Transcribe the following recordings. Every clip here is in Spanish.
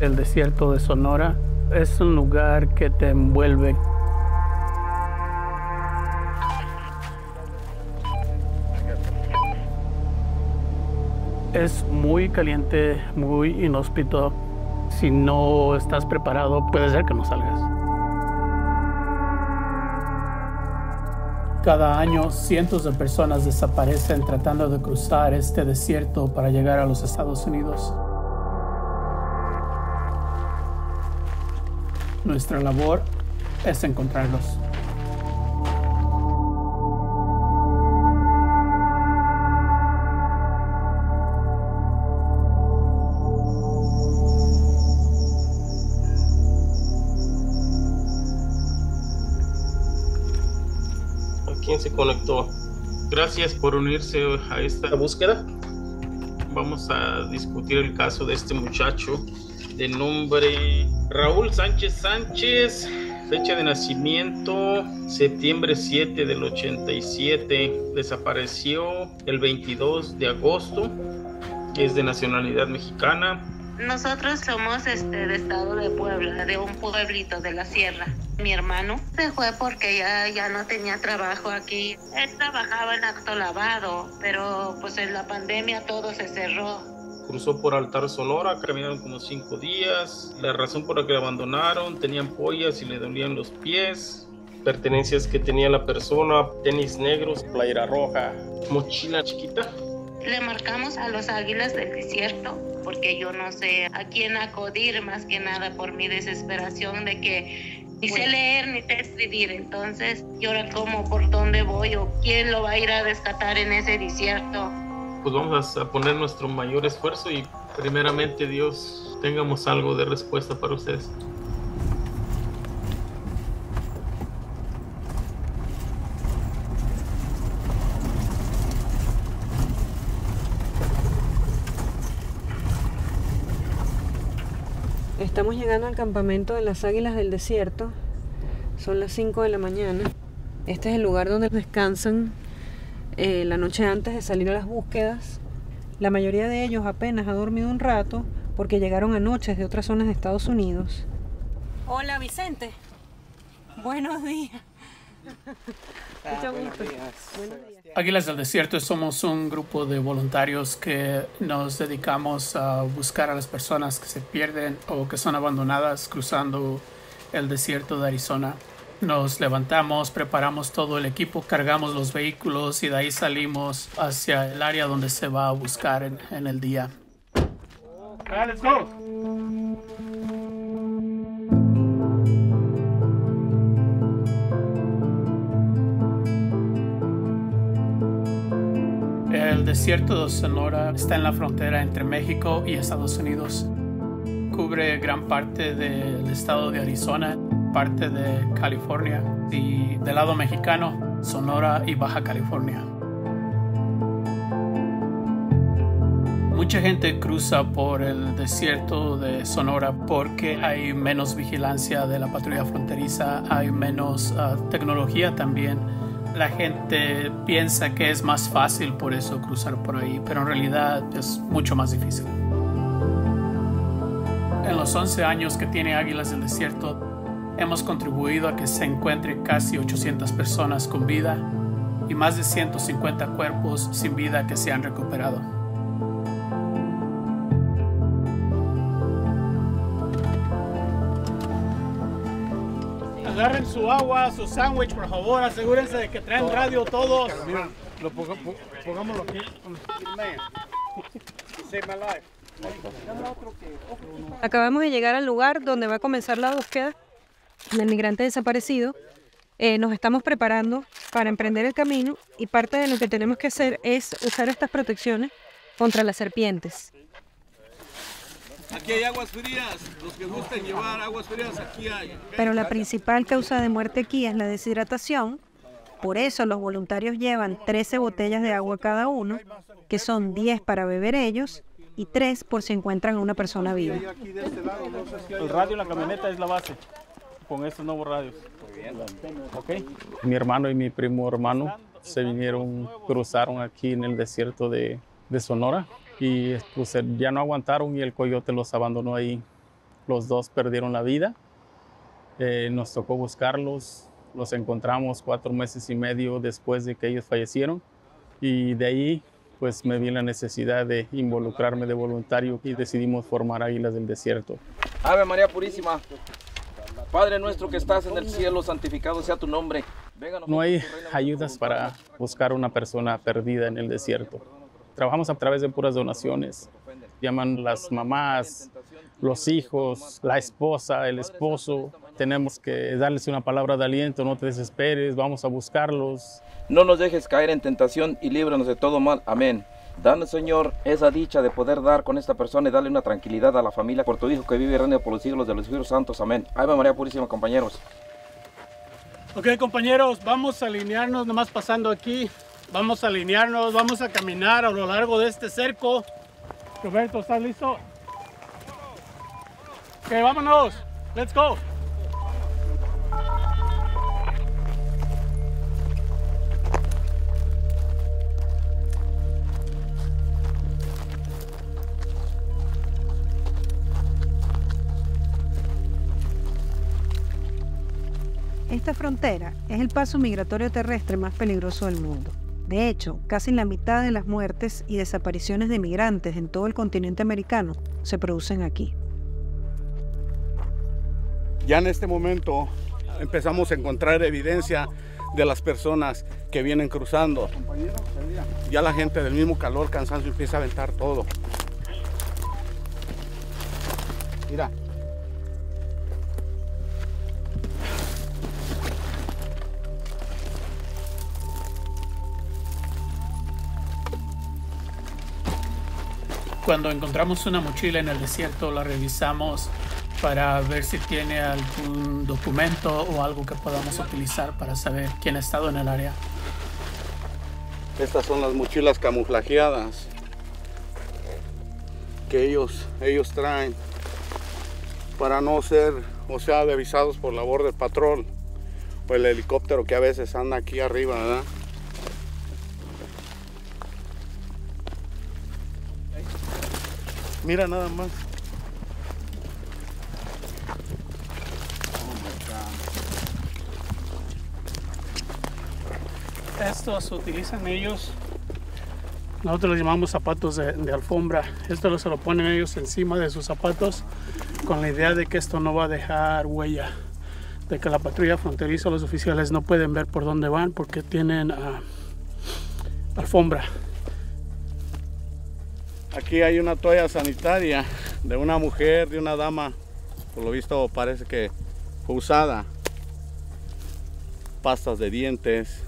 El desierto de Sonora es un lugar que te envuelve. Es muy caliente, muy inhóspito. Si no estás preparado, puede ser que no salgas. Cada año cientos de personas desaparecen tratando de cruzar este desierto para llegar a los Estados Unidos. Nuestra labor es encontrarlos. quién se conectó. Gracias por unirse a esta búsqueda. Vamos a discutir el caso de este muchacho de nombre Raúl Sánchez Sánchez, fecha de nacimiento septiembre 7 del 87, desapareció el 22 de agosto, es de nacionalidad mexicana, nosotros somos este, de estado de Puebla, de un pueblito de la sierra. Mi hermano se fue porque ya, ya no tenía trabajo aquí. Él trabajaba en acto lavado, pero pues en la pandemia todo se cerró. Cruzó por Altar Sonora, caminaron como cinco días. La razón por la que lo abandonaron, tenían pollas y le dolían los pies. Pertenencias que tenía la persona, tenis negros, playera roja, mochila chiquita. Le marcamos a los águilas del desierto porque yo no sé a quién acudir más que nada por mi desesperación de que ni sé leer ni sé escribir. Entonces, yo ahora como por dónde voy o quién lo va a ir a rescatar en ese desierto. Pues vamos a poner nuestro mayor esfuerzo y primeramente Dios tengamos algo de respuesta para ustedes. Estamos llegando al campamento de las Águilas del Desierto. Son las 5 de la mañana. Este es el lugar donde descansan eh, la noche antes de salir a las búsquedas. La mayoría de ellos apenas ha dormido un rato porque llegaron anoche de otras zonas de Estados Unidos. Hola Vicente. Buenos días. Mucho gusto. Buenos días. Águilas del Desierto somos un grupo de voluntarios que nos dedicamos a buscar a las personas que se pierden o que son abandonadas cruzando el desierto de Arizona. Nos levantamos, preparamos todo el equipo, cargamos los vehículos y de ahí salimos hacia el área donde se va a buscar en, en el día. let's go. El desierto de Sonora está en la frontera entre México y Estados Unidos. Cubre gran parte del estado de Arizona, parte de California y del lado mexicano, Sonora y Baja California. Mucha gente cruza por el desierto de Sonora porque hay menos vigilancia de la patrulla fronteriza, hay menos uh, tecnología también la gente piensa que es más fácil por eso cruzar por ahí, pero en realidad es mucho más difícil. En los 11 años que tiene Águilas del Desierto, hemos contribuido a que se encuentre casi 800 personas con vida y más de 150 cuerpos sin vida que se han recuperado. agarren su agua, su sándwich, por favor, asegúrense de que traen radio todos. lo pongámoslo aquí. Acabamos de llegar al lugar donde va a comenzar la búsqueda del migrante desaparecido. Eh, nos estamos preparando para emprender el camino y parte de lo que tenemos que hacer es usar estas protecciones contra las serpientes. Aquí hay aguas frías. Los que gusten llevar aguas frías, aquí hay. Pero la principal causa de muerte aquí es la deshidratación. Por eso los voluntarios llevan 13 botellas de agua cada uno, que son 10 para beber ellos y 3 por si encuentran a una persona viva. El radio en la camioneta es la base, con estos nuevos radios. Okay. Mi hermano y mi primo hermano se vinieron, cruzaron aquí en el desierto de, de Sonora y pues, ya no aguantaron y el coyote los abandonó ahí los dos perdieron la vida. Eh, nos tocó buscarlos, los encontramos cuatro meses y medio después de que ellos fallecieron y de ahí pues me vi la necesidad de involucrarme de voluntario y decidimos formar Águilas del Desierto. Ave María Purísima, Padre nuestro que estás en el cielo, santificado sea tu nombre. no hay ayudas para buscar una persona perdida en el desierto. Trabajamos a través de puras donaciones. Llaman las mamás, los hijos, la esposa, el esposo. Tenemos que darles una palabra de aliento, no te desesperes, vamos a buscarlos. No nos dejes caer en tentación y líbranos de todo mal. Amén. Danos, Señor, esa dicha de poder dar con esta persona y darle una tranquilidad a la familia por tu Hijo que vive y reina por los siglos de los siglos santos. Amén. Ave María Purísima, compañeros. Ok, compañeros, vamos a alinearnos, nomás pasando aquí. Vamos a alinearnos, vamos a caminar a lo largo de este cerco. Roberto, ¿estás listo? Ok, vámonos. Let's go. Esta frontera es el paso migratorio terrestre más peligroso del mundo. De hecho, casi la mitad de las muertes y desapariciones de migrantes en todo el continente americano se producen aquí. Ya en este momento empezamos a encontrar evidencia de las personas que vienen cruzando. Ya la gente del mismo calor, cansancio, empieza a aventar todo. Cuando encontramos una mochila en el desierto, la revisamos para ver si tiene algún documento o algo que podamos utilizar para saber quién ha estado en el área. Estas son las mochilas camuflajeadas que ellos, ellos traen para no ser, o sea, devisados por la del patrón o el helicóptero que a veces anda aquí arriba, ¿verdad? Mira nada más. Estos utilizan ellos, nosotros llamamos zapatos de, alfombra. Esto se lo ponen ellos encima de sus zapatos con la idea de que esto no va a dejar huella, de que la patrulla fronteriza, los oficiales no pueden ver por dónde van porque tienen ah, alfombra. Aquí hay una toalla sanitaria de una mujer, de una dama. Por lo visto parece que fue usada. Pastas de dientes.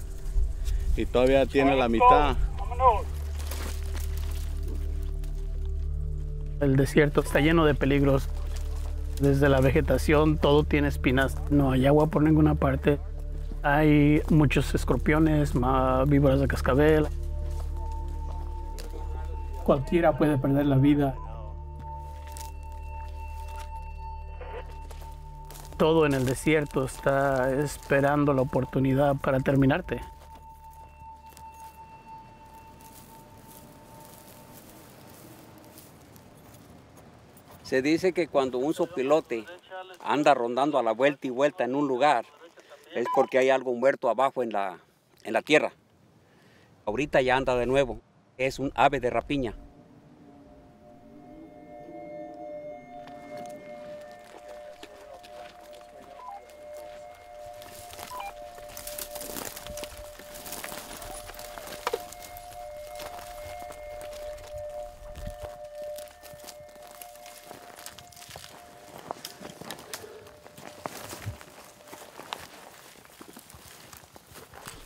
Y todavía tiene la mitad. El desierto está lleno de peligros. Desde la vegetación todo tiene espinas. No hay agua por ninguna parte. Hay muchos escorpiones, víboras de cascabel cualquiera puede perder la vida. Todo en el desierto está esperando la oportunidad para terminarte. Se dice que cuando un sopilote anda rondando a la vuelta y vuelta en un lugar, es porque hay algo muerto abajo en la, en la tierra. Ahorita ya anda de nuevo es un ave de rapiña.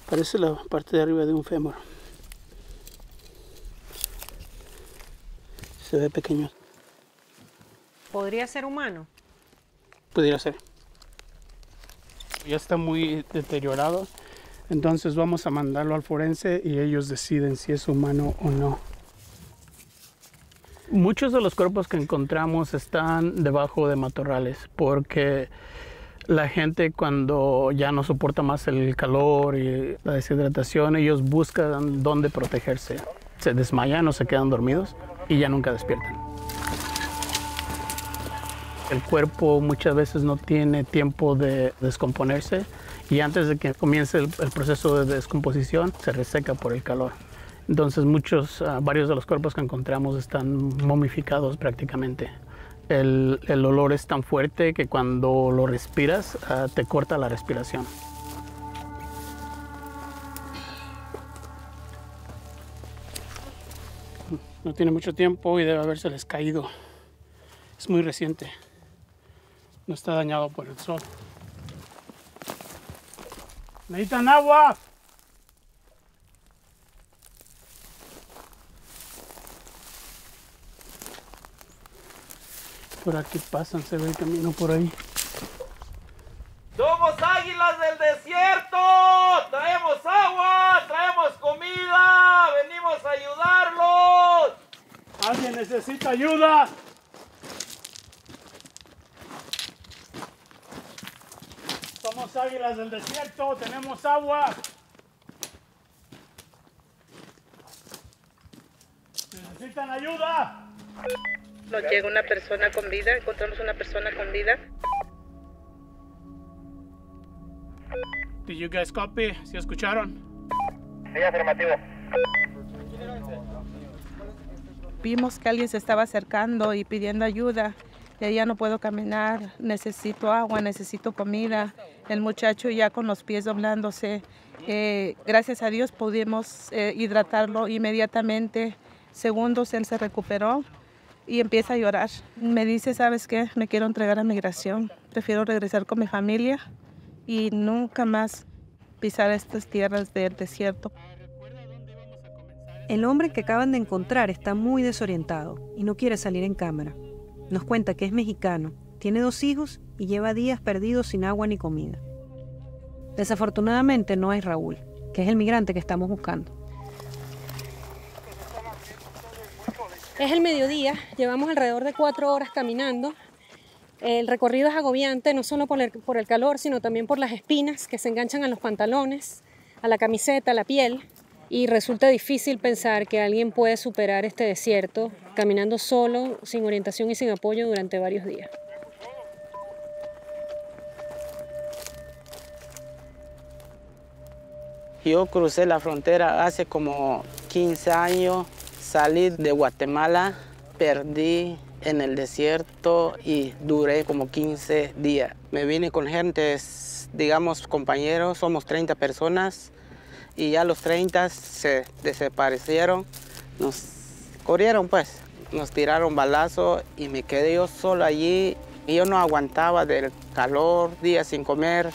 Parece la parte de arriba de un fémur. Se ve pequeño. ¿Podría ser humano? Pudiera ser. Ya está muy deteriorado, entonces vamos a mandarlo al forense y ellos deciden si es humano o no. Muchos de los cuerpos que encontramos están debajo de matorrales porque la gente cuando ya no soporta más el calor y la deshidratación, ellos buscan dónde protegerse. Se desmayan o se quedan dormidos y ya nunca despiertan. El cuerpo muchas veces no tiene tiempo de descomponerse y antes de que comience el, proceso de descomposición se reseca por el calor. Entonces muchos, ah, varios de los cuerpos que encontramos están momificados prácticamente. El, olor es tan fuerte que cuando lo respiras ah, te corta la respiración. No tiene mucho tiempo y debe habérseles caído. Es muy reciente. No está dañado por el sol. ¿Necesitan agua? Por aquí pasan, se ve el camino por ahí. Somos águilas del desierto. Traemos agua, traemos comida. Venimos a ayudarlos. ¿Alguien necesita ayuda? Somos águilas del desierto, tenemos agua. ¿Necesitan ayuda? Nos llega una persona con vida, encontramos una persona con vida. Did you guys copy? ¿Sí escucharon? Sí, afirmativo. Vimos que alguien se estaba acercando y pidiendo ayuda. Ya no puedo caminar, necesito agua, necesito comida. El muchacho ya con los pies doblándose. Eh, gracias a Dios pudimos eh, hidratarlo inmediatamente. Segundos él se recuperó y empieza a llorar. Me dice, ¿sabes qué? Me quiero entregar a migración. Prefiero regresar con mi familia y nunca más pisar estas tierras del desierto. El hombre que acaban de encontrar está muy desorientado y no quiere salir en cámara. Nos cuenta que es mexicano, tiene dos hijos y lleva días perdidos sin agua ni comida. Desafortunadamente no es Raúl, que es el migrante que estamos buscando. Es el mediodía, llevamos alrededor de cuatro horas caminando. El recorrido es agobiante, no solo por el, por el calor, sino también por las espinas que se enganchan a los pantalones, a la camiseta, a la piel. Y resulta difícil pensar que alguien puede superar este desierto caminando solo, sin orientación y sin apoyo durante varios días. Yo crucé la frontera hace como 15 años Salí de Guatemala, perdí en el desierto y duré como 15 días. Me vine con gente, digamos compañeros, somos 30 personas y ya los 30 se desaparecieron, nos corrieron pues, nos tiraron balazo y me quedé yo solo allí y yo no aguantaba del calor, días sin comer.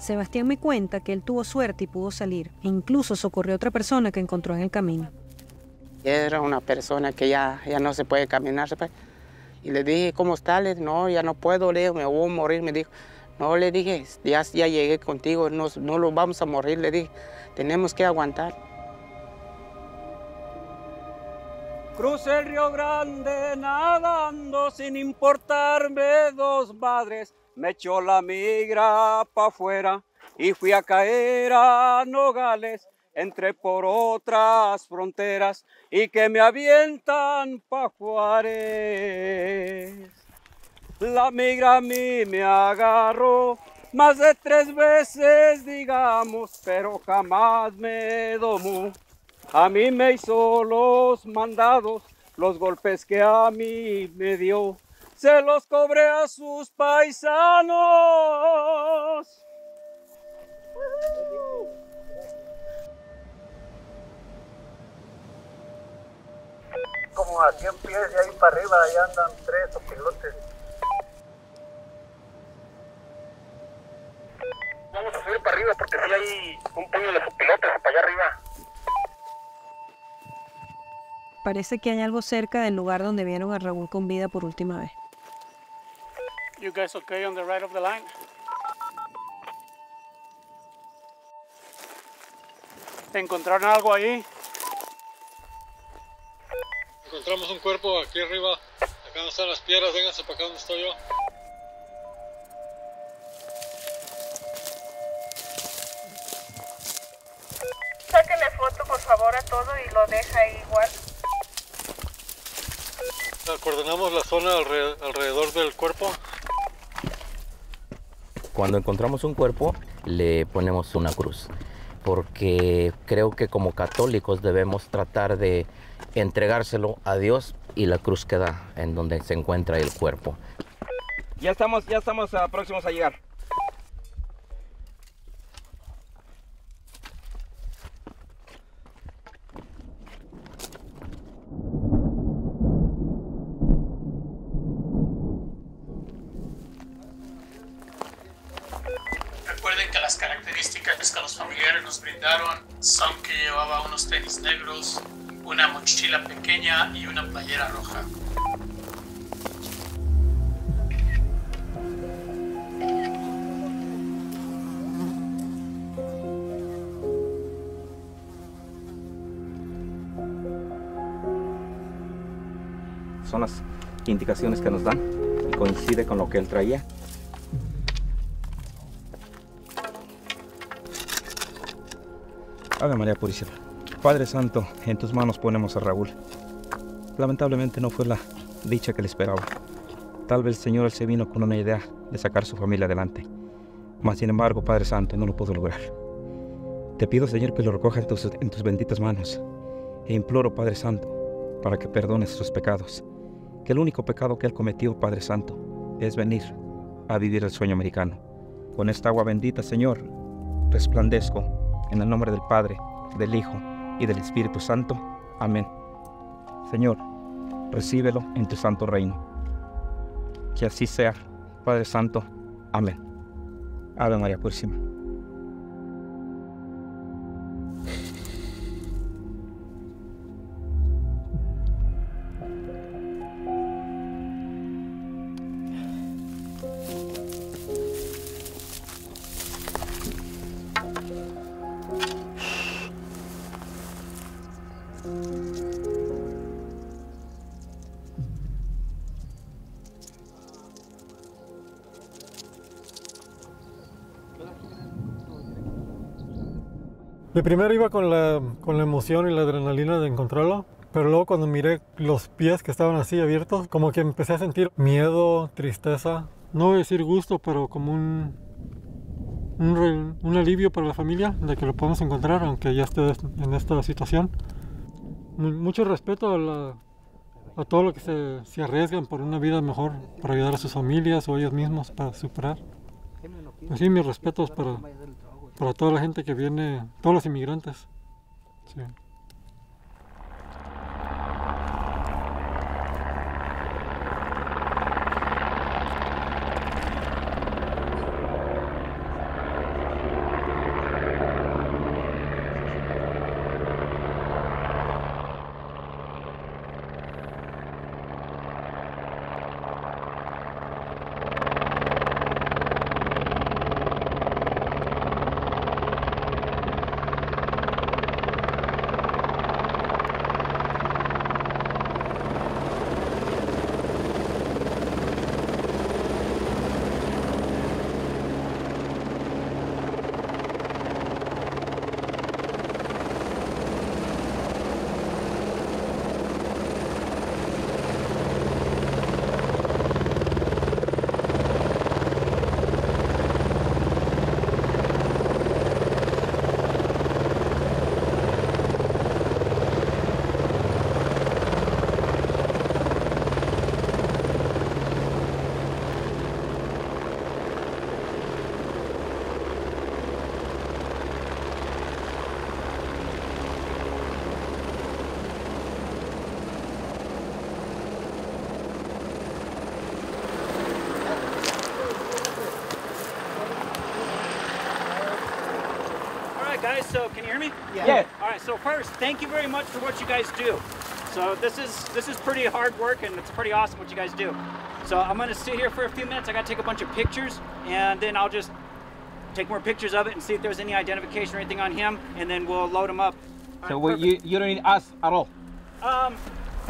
Sebastián me cuenta que él tuvo suerte y pudo salir e incluso socorrió a otra persona que encontró en el camino. Era una persona que ya, ya no se puede caminar. Y le dije, ¿cómo está? Le dije, no, ya no puedo, le me voy a morir. Me dijo, no, le dije, ya, ya llegué contigo, no, no lo vamos a morir. Le dije, tenemos que aguantar. Crucé el Río Grande nadando sin importarme dos madres. Me echó la migra para afuera y fui a caer a Nogales entré por otras fronteras y que me avientan pa' Juárez. La migra a mí me agarró más de tres veces, digamos, pero jamás me domó. A mí me hizo los mandados, los golpes que a mí me dio, se los cobré a sus paisanos. como a 100 pies de ahí para arriba, ahí andan tres pilotes. Vamos a subir para arriba porque si hay un puño de pilotes para allá arriba. Parece que hay algo cerca del lugar donde vieron a Raúl con vida por última vez. You guys okay on the right of the line? ¿Encontraron algo ahí? Encontramos un cuerpo aquí arriba. Acá no están las piedras, vénganse para acá donde estoy yo. Ahí igual. Acordonamos la zona alre- alrededor del cuerpo. Cuando encontramos un cuerpo, le ponemos una cruz, porque creo que como católicos debemos tratar de entregárselo a Dios y la cruz queda en donde se encuentra el cuerpo. Ya estamos, ya estamos ah, próximos a llegar. Recuerden que las que los familiares nos brindaron son que llevaba unos tenis negros, una mochila pequeña y una playera roja. Son las indicaciones que nos dan y coincide con lo que él traía. Ave María Purísima. Padre Santo, en tus manos ponemos a Raúl. Lamentablemente no fue la dicha que le esperaba. Tal vez el Señor se vino con una idea de sacar su familia adelante. Mas sin embargo, Padre Santo, no lo pudo lograr. Te pido, Señor, que lo recoja en tus, en tus benditas manos. E imploro, Padre Santo, para que perdones sus pecados. Que el único pecado que él cometió, Padre Santo, es venir a vivir el sueño americano. Con esta agua bendita, Señor, resplandezco en el nombre del Padre, del Hijo y del Espíritu Santo. Amén. Señor, recíbelo en tu santo reino. Que así sea, Padre Santo. Amén. Ave María Purísima. De primero iba con la, con la emoción y la adrenalina de encontrarlo, pero luego cuando miré los pies que estaban así abiertos, como que empecé a sentir miedo, tristeza, no voy a decir gusto, pero como un, un, re- un alivio para la familia de que lo podemos encontrar, aunque ya esté en esta situación. Mu- Mucho respeto a, la, a todo lo que se, se arriesgan por una vida mejor, para ayudar a sus familias o ellos mismos para superar. Así mis respetos para, para toda la gente que viene, todos los inmigrantes. Sí. Guys. So, can you hear me? Yeah. Yeah. All right. So first, thank you very much for what you guys do. So this is this is pretty hard work, and it's pretty awesome what you guys do. So I'm gonna sit here for a few minutes. I gotta take a bunch of pictures, and then I'll just take more pictures of it and see if there's any identification or anything on him, and then we'll load him up. So we, you, you don't need us at all. Um,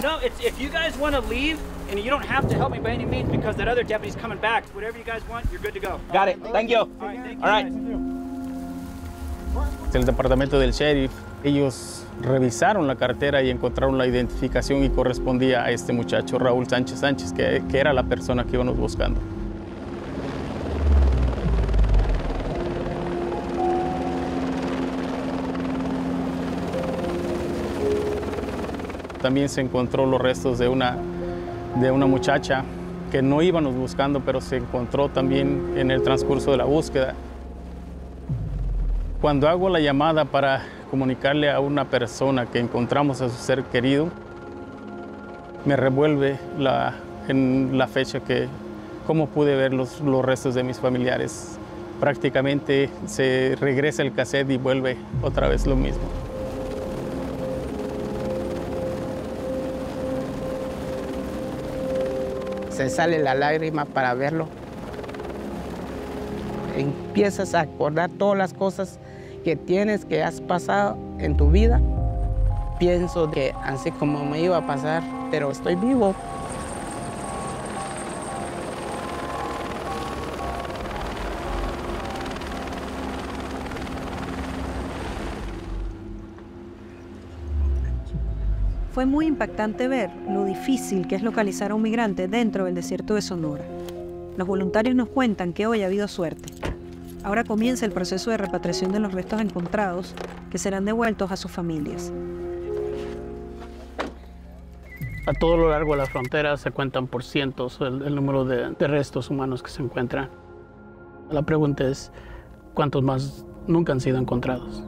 no, it's if you guys want to leave, and you don't have to help me by any means because that other deputy's coming back. Whatever you guys want, you're good to go. Got it. Thank you. All right. Thank you. All right. El departamento del sheriff Ellos revisaron la cartera y encontraron la identificación y correspondía a este muchacho, Raúl Sánchez Sánchez, que, que era la persona que íbamos buscando. También se encontró los restos de una, de una muchacha que no íbamos buscando, pero se encontró también en el transcurso de la búsqueda. Cuando hago la llamada para comunicarle a una persona que encontramos a su ser querido, me revuelve la, en la fecha que, cómo pude ver los, los restos de mis familiares. Prácticamente se regresa el cassette y vuelve otra vez lo mismo. se sale la lágrima para verlo. Empiezas a acordar todas las cosas que tienes, que has pasado en tu vida. Pienso que así como me iba a pasar, pero estoy vivo. Fue muy impactante ver lo difícil que es localizar a un migrante dentro del desierto de Sonora. Los voluntarios nos cuentan que hoy ha habido suerte. Ahora comienza el proceso de repatriación de los restos encontrados que serán devueltos a sus familias. A todo lo largo de la frontera se cuentan por cientos el, número de, de restos humanos que se encuentran. La pregunta es, ¿cuántos más nunca han sido encontrados?